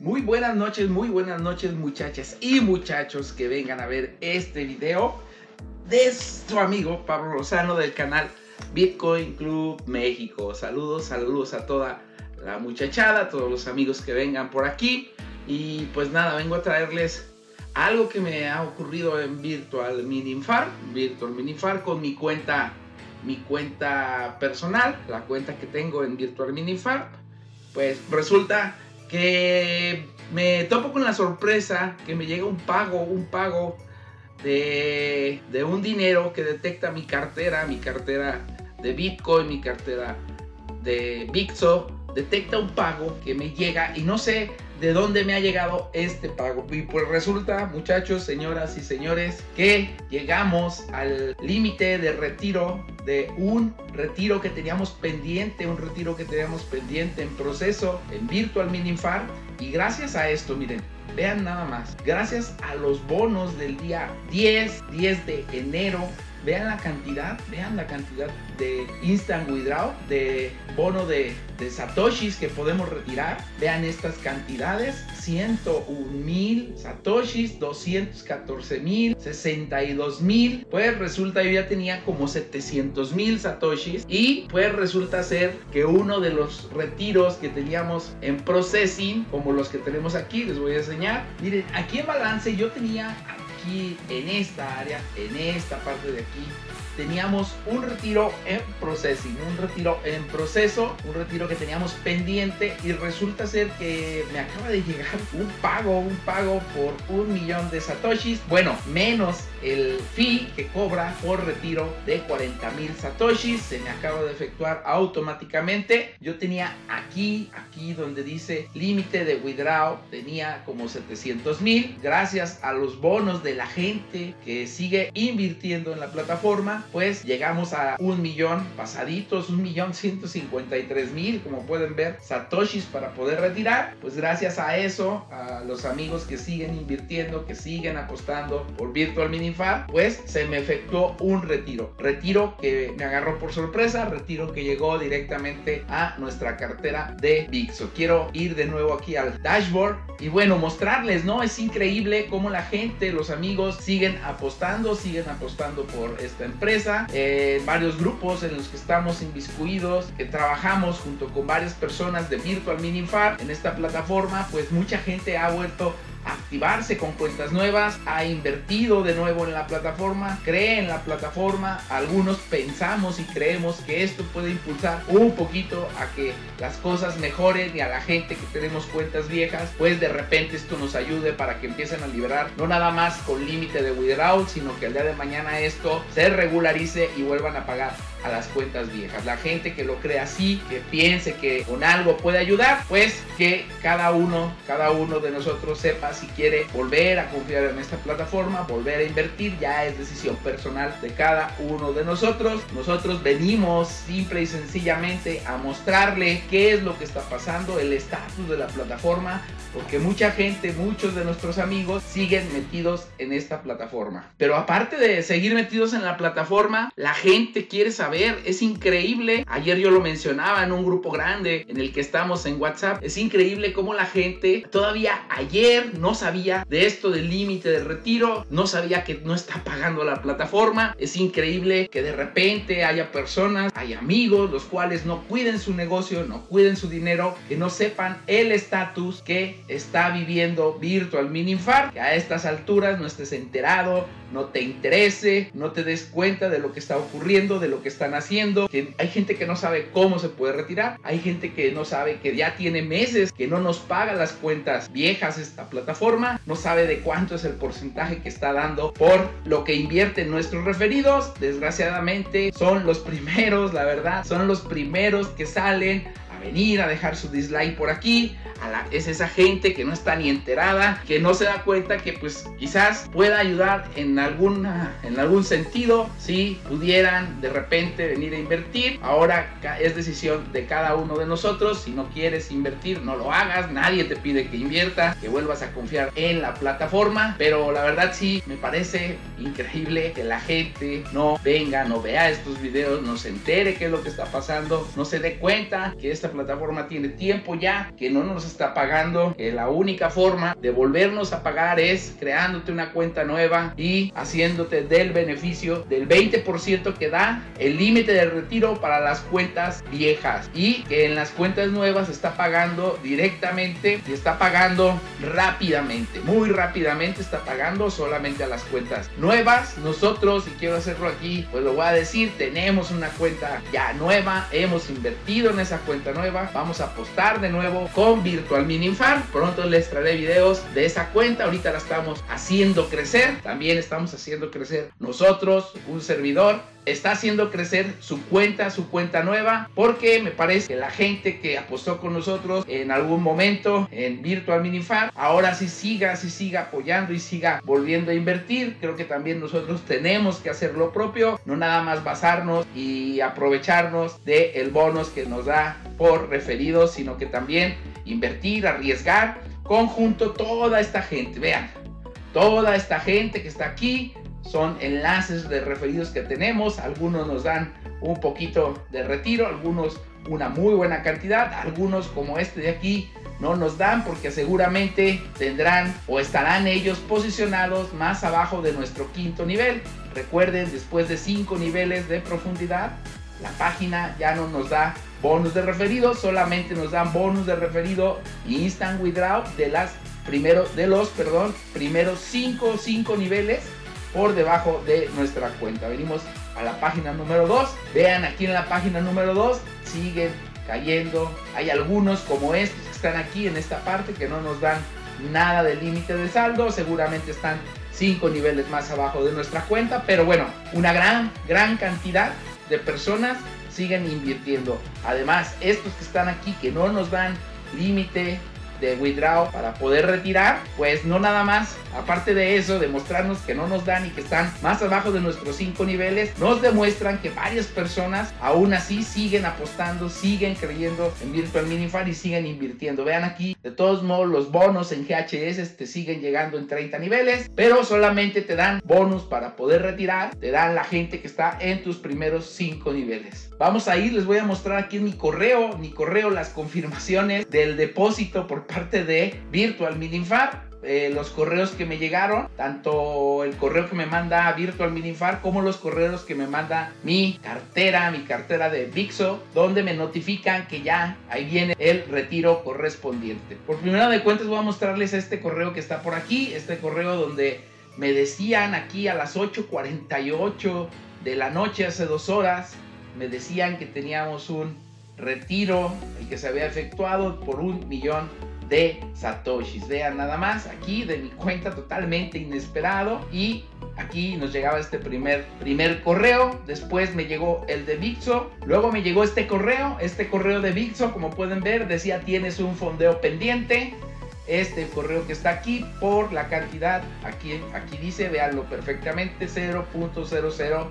Muy buenas noches, muy buenas noches muchachas y muchachos que vengan a ver este video de su amigo Pablo Lozano del canal Bitcoin Club México. Saludos, saludos a toda la muchachada, a todos los amigos que vengan por aquí. Y pues nada, vengo a traerles algo que me ha ocurrido en Virtual Minifar, Virtual Minifar con mi cuenta, mi cuenta personal, la cuenta que tengo en Virtual Minifar. Pues resulta que me topo con la sorpresa que me llega un pago, un pago de, de, un dinero que detecta mi cartera, mi cartera de Bitcoin, mi cartera de Bitso, detecta un pago que me llega y no sé de dónde me ha llegado este pago. Y pues resulta, muchachos, señoras y señores, que llegamos al límite de retiro de un retiro que teníamos pendiente, un retiro que teníamos pendiente en proceso en Virtual Minifar. Y gracias a esto, miren, vean nada más, gracias a los bonos del día 10, 10 de enero, vean la cantidad, vean la cantidad de instant withdraw, de bono de, satoshis que podemos retirar. Vean estas cantidades, 101 mil satoshis, 214 mil, 62 mil. Pues resulta yo ya tenía como 700 mil satoshis y pues resulta ser que uno de los retiros que teníamos en processing, como los que tenemos aquí, les voy a enseñar. Miren, aquí en balance yo tenía aquí en esta área, en esta parte de aquí, teníamos un retiro en processing, un retiro en proceso, un retiro que teníamos pendiente y resulta ser que me acaba de llegar un pago, un pago por un millón de satoshis, bueno, menos el fee que cobra por retiro de 40 mil satoshis, se me acaba de efectuar automáticamente, yo tenía aquí, aquí donde dice límite de withdraw, tenía como 700 mil, gracias a los bonos de la gente que sigue invirtiendo en la plataforma, pues llegamos a un millón pasaditos, un millón 153 mil, como pueden ver, satoshis para poder retirar. Pues gracias a eso, a los amigos que siguen invirtiendo, que siguen apostando por Virtual Minifar, pues se me efectuó un retiro. Retiro que me agarró por sorpresa, retiro que llegó directamente a nuestra cartera de Bixo. Quiero ir de nuevo aquí al dashboard y bueno, mostrarles, ¿no? Es increíble cómo la gente, los amigos siguen apostando, siguen apostando por esta empresa eh, varios grupos en los que estamos inviscuidos, que trabajamos junto con varias personas de Virtual Minifar en esta plataforma, pues mucha gente ha vuelto activarse con cuentas nuevas, ha invertido de nuevo en la plataforma, cree en la plataforma, algunos pensamos y creemos que esto puede impulsar un poquito a que las cosas mejoren y a la gente que tenemos cuentas viejas, pues de repente esto nos ayude para que empiecen a liberar, no nada más con límite de withdraw, sino que el día de mañana esto se regularice y vuelvan a pagar a las cuentas viejas. La gente que lo cree así, que piense que con algo puede ayudar, pues que cada uno, cada uno de nosotros sepa si quiere volver a confiar en esta plataforma, volver a invertir, ya es decisión personal de cada uno de nosotros. Nosotros venimos simple y sencillamente a mostrarle qué es lo que está pasando, el estatus de la plataforma, porque mucha gente, muchos de nuestros amigos siguen metidos en esta plataforma. Pero aparte de seguir metidos en la plataforma, la gente quiere saber, es increíble, ayer yo lo mencionaba en un grupo grande en el que estamos en WhatsApp, es increíble cómo la gente todavía ayer no sabía de esto del límite de retiro, no sabía que no está pagando la plataforma, es increíble que de repente haya personas, hay amigos, los cuales no cuiden su negocio, no cuiden su dinero, que no sepan el estatus que está viviendo Virtual Minifar, que a estas alturas no estés enterado, no te interese, no te des cuenta de lo que está ocurriendo, de lo que están haciendo. Que hay gente que no sabe cómo se puede retirar, hay gente que no sabe que ya tiene meses que no nos paga las cuentas viejas esta plataforma, no sabe de cuánto es el porcentaje que está dando por lo que invierten nuestros referidos. Desgraciadamente son los primeros, la verdad, son los primeros que salen venir a dejar su dislike por aquí. Es esa gente que no está ni enterada, que no se da cuenta que pues quizás pueda ayudar en, alguna, en algún sentido si pudieran de repente venir a invertir. Ahora es decisión de cada uno de nosotros. Si no quieres invertir, no lo hagas. Nadie te pide que invierta, que vuelvas a confiar en la plataforma. Pero la verdad sí, me parece increíble que la gente no venga, no vea estos videos, no se entere qué es lo que está pasando, no se dé cuenta que esta plataforma tiene tiempo ya, que no nos está pagando. Que la única forma de volvernos a pagar es creándote una cuenta nueva y haciéndote del beneficio del 20% que da el límite de retiro para las cuentas viejas y que en las cuentas nuevas está pagando directamente y está pagando rápidamente, muy rápidamente está pagando solamente a las cuentas nuevas. Nosotros, si quiero hacerlo aquí, pues lo voy a decir, tenemos una cuenta ya nueva, hemos invertido en esa cuenta nueva, vamos a apostar de nuevo con Virtual Mininfar. Pronto les traeré videos de esa cuenta, ahorita la estamos haciendo crecer, también estamos haciendo crecer nosotros, un servidor está haciendo crecer su cuenta, su cuenta nueva, porque me parece que la gente que apostó con nosotros en algún momento en Virtual Minifar, ahora sí siga, sí siga apoyando y siga volviendo a invertir. Creo que también nosotros tenemos que hacer lo propio, no nada más basarnos y aprovecharnos de el bonus que nos da por referidos, sino que también invertir, arriesgar conjunto toda esta gente. Vean, toda esta gente que está aquí son enlaces de referidos que tenemos. Algunos nos dan un poquito de retiro, algunos una muy buena cantidad, algunos como este de aquí no nos dan porque seguramente tendrán o estarán ellos posicionados más abajo de nuestro quinto nivel. Recuerden, después de cinco niveles de profundidad, la página ya no nos da bonus de referido, solamente nos dan bonus de referido instant withdraw de las primero de los, perdón, primeros 5 cinco niveles por debajo de nuestra cuenta. Venimos a la página número 2. Vean aquí en la página número 2 siguen cayendo. Hay algunos como estos que están aquí en esta parte que no nos dan nada de límite de saldo. Seguramente están 5 niveles más abajo de nuestra cuenta. Pero bueno, una gran, gran cantidad de personas siguen invirtiendo. Además, estos que están aquí que no nos dan límite de withdraw para poder retirar, pues no nada más, aparte de eso, demostrarnos que no nos dan y que están más abajo de nuestros cinco niveles, nos demuestran que varias personas aún así siguen apostando, siguen creyendo en Virtual Minifan y siguen invirtiendo. Vean aquí, de todos modos, los bonos en GHS te siguen llegando en 30 niveles, pero solamente te dan bonus para poder retirar, te dan la gente que está en tus primeros cinco niveles. Vamos a ir, les voy a mostrar aquí en mi correo, mi correo, las confirmaciones del depósito por parte de Virtual Minifar. Eh, los correos que me llegaron, tanto el correo que me manda Virtual Minifar como los correos que me manda mi cartera, mi cartera de Vixo, donde me notifican que ya ahí viene el retiro correspondiente. Por primera de cuentas voy a mostrarles este correo que está por aquí, este correo donde me decían aquí a las 8.48 de la noche, hace dos horas, me decían que teníamos un retiro, el que se había efectuado por un millón de satoshis. Vean nada más aquí de mi cuenta totalmente inesperado. Y aquí nos llegaba este primer, primer correo, después me llegó el de Vixo, luego me llegó este correo, este correo de Vixo, como pueden ver, decía tienes un fondeo pendiente, este correo que está aquí por la cantidad, aquí, aquí dice, véanlo perfectamente, 0.00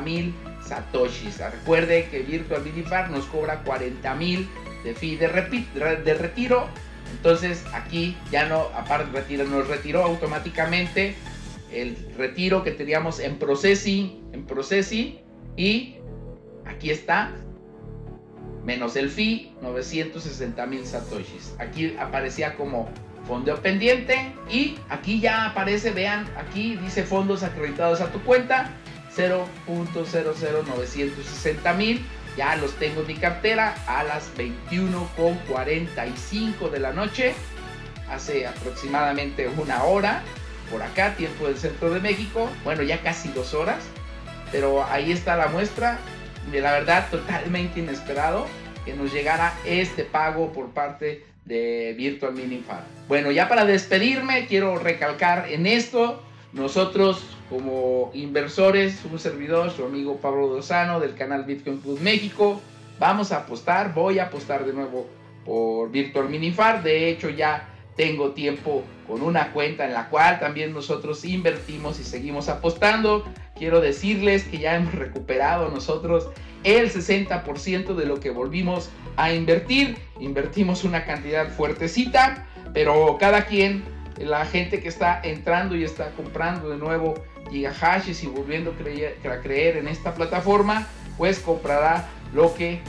mil satoshis. Recuerde que Virtual Minifar nos cobra 40 mil de fee de, de retiro. Entonces aquí ya no, aparte retiro, nos retiró automáticamente el retiro que teníamos en processing, en y aquí está menos el fee 960 mil satoshis. Aquí aparecía como fondo pendiente y aquí ya aparece, vean, aquí dice fondos acreditados a tu cuenta 0.00960 mil ya los tengo en mi cartera a las 21.45 de la noche. Hace aproximadamente una hora por acá, tiempo del centro de México. Bueno, ya casi dos horas. Pero ahí está la muestra. De la verdad, totalmente inesperado que nos llegara este pago por parte de Virtual Minifar. Bueno, ya para despedirme, quiero recalcar en esto nosotros como inversores, un servidor, su amigo Pablo Dosano del canal Bitcoin Club México, vamos a apostar, voy a apostar de nuevo por Virtual Minifar. De hecho ya tengo tiempo con una cuenta en la cual también nosotros invertimos y seguimos apostando. quiero decirles que ya hemos recuperado nosotros el 60% de lo que volvimos a invertir. Invertimos una cantidad fuertecita, pero cada quien, la gente que está entrando y está comprando de nuevo gigahashes y volviendo a creer en esta plataforma, pues comprará lo que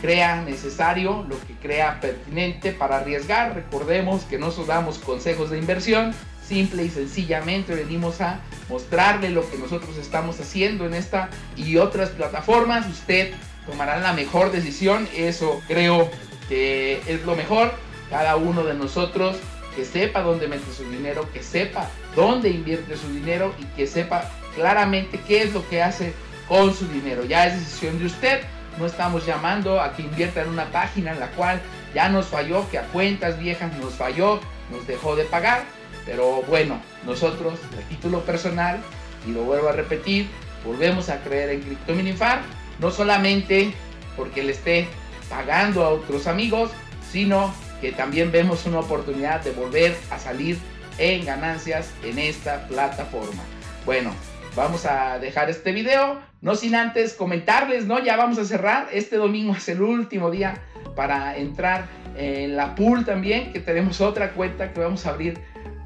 crea necesario, lo que crea pertinente para arriesgar. Recordemos que no damos consejos de inversión, simple y sencillamente venimos a mostrarle lo que nosotros estamos haciendo en esta y otras plataformas. Usted tomará la mejor decisión, eso creo que es lo mejor. Cada uno de nosotros que sepa dónde mete su dinero, que sepa dónde invierte su dinero y que sepa claramente qué es lo que hace con su dinero. Ya es decisión de usted. No estamos llamando a que invierta en una página en la cual ya nos falló, que a cuentas viejas nos falló, nos dejó de pagar. Pero bueno, nosotros, a título personal, y lo vuelvo a repetir, volvemos a creer en CryptoMinifar, no solamente porque le esté pagando a otros amigos, sino que también vemos una oportunidad de volver a salir en ganancias en esta plataforma. Bueno, vamos a dejar este video, no sin antes comentarles, ¿no? Ya vamos a cerrar, este domingo es el último día para entrar en la pool también, que tenemos otra cuenta que vamos a abrir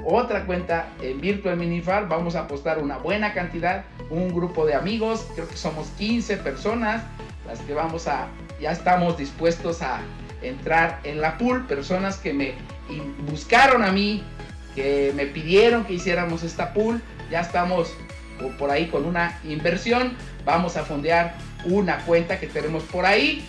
otra cuenta en Virtual Minifar. Vamos a apostar una buena cantidad, un grupo de amigos, creo que somos 15 personas las que vamos a, ya estamos dispuestos a entrar en la pool, personas que me buscaron a mí, que me pidieron que hiciéramos esta pool, ya estamos por ahí con una inversión, vamos a fondear una cuenta que tenemos por ahí.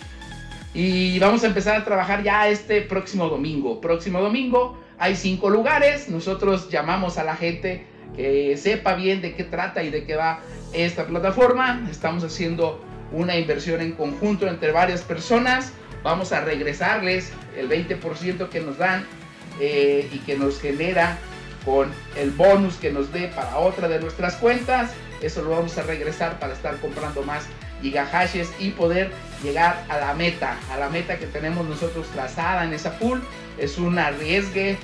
Y vamos a empezar a trabajar ya este próximo domingo. Próximo domingo hay cinco lugares, nosotros llamamos a la gente que sepa bien de qué trata y de qué va esta plataforma. Estamos haciendo una inversión en conjunto entre varias personas vamos a regresarles el 20% que nos dan eh, y que nos genera con el bonus que nos dé para otra de nuestras cuentas. Eso lo vamos a regresar para estar comprando más gigahashes y poder llegar a la meta, a la meta que tenemos nosotros trazada en esa pool. Es un arriesgue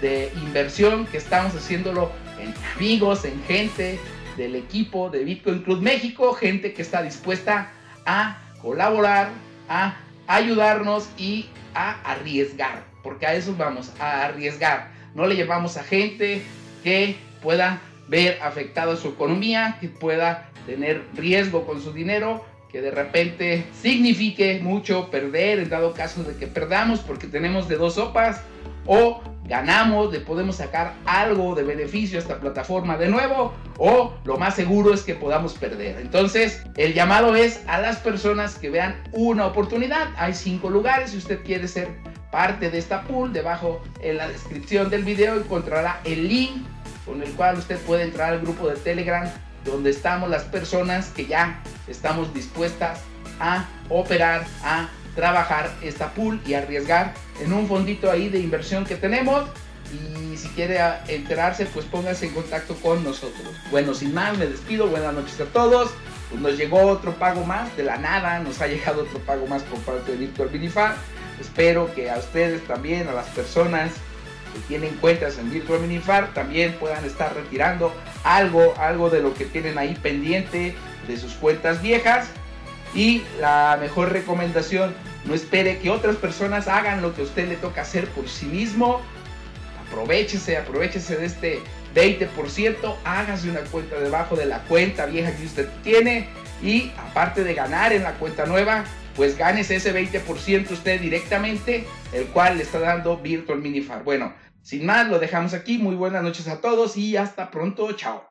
de inversión que estamos haciéndolo en amigos, en gente del equipo de Bitcoin Club México, gente que está dispuesta a colaborar, a ayudarnos y a arriesgar, porque a eso vamos, a arriesgar. No le llevamos a gente que pueda ver afectada su economía, que pueda tener riesgo con su dinero, que de repente signifique mucho perder en dado caso de que perdamos porque tenemos de dos sopas o ganamos, le podemos sacar algo de beneficio a esta plataforma de nuevo o lo más seguro es que podamos perder. Entonces, el llamado es a las personas que vean una oportunidad. Hay cinco lugares si usted quiere ser parte de esta pool. Debajo en la descripción del video encontrará el link con el cual usted puede entrar al grupo de Telegram donde estamos las personas que ya estamos dispuestas a operar, a trabajar esta pool y arriesgar en un fondito ahí de inversión que tenemos. Y si quiere enterarse, pues póngase en contacto con nosotros. Bueno, sin más, me despido. Buenas noches a todos. Pues nos llegó otro pago más de la nada. Nos ha llegado otro pago más por parte de Virtual Minifar. Espero que a ustedes también, a las personas que tienen cuentas en Virtual Minifar, también puedan estar retirando algo, algo de lo que tienen ahí pendiente de sus cuentas viejas. Y la mejor recomendación no espere que otras personas hagan lo que a usted le toca hacer por sí mismo. Aprovechese, aprovechese de este 20%, hágase una cuenta debajo de la cuenta vieja que usted tiene y aparte de ganar en la cuenta nueva, pues gánese ese 20% usted directamente, el cual le está dando Virtual Minifar. Bueno, sin más, lo dejamos aquí. Muy buenas noches a todos y hasta pronto. Chao.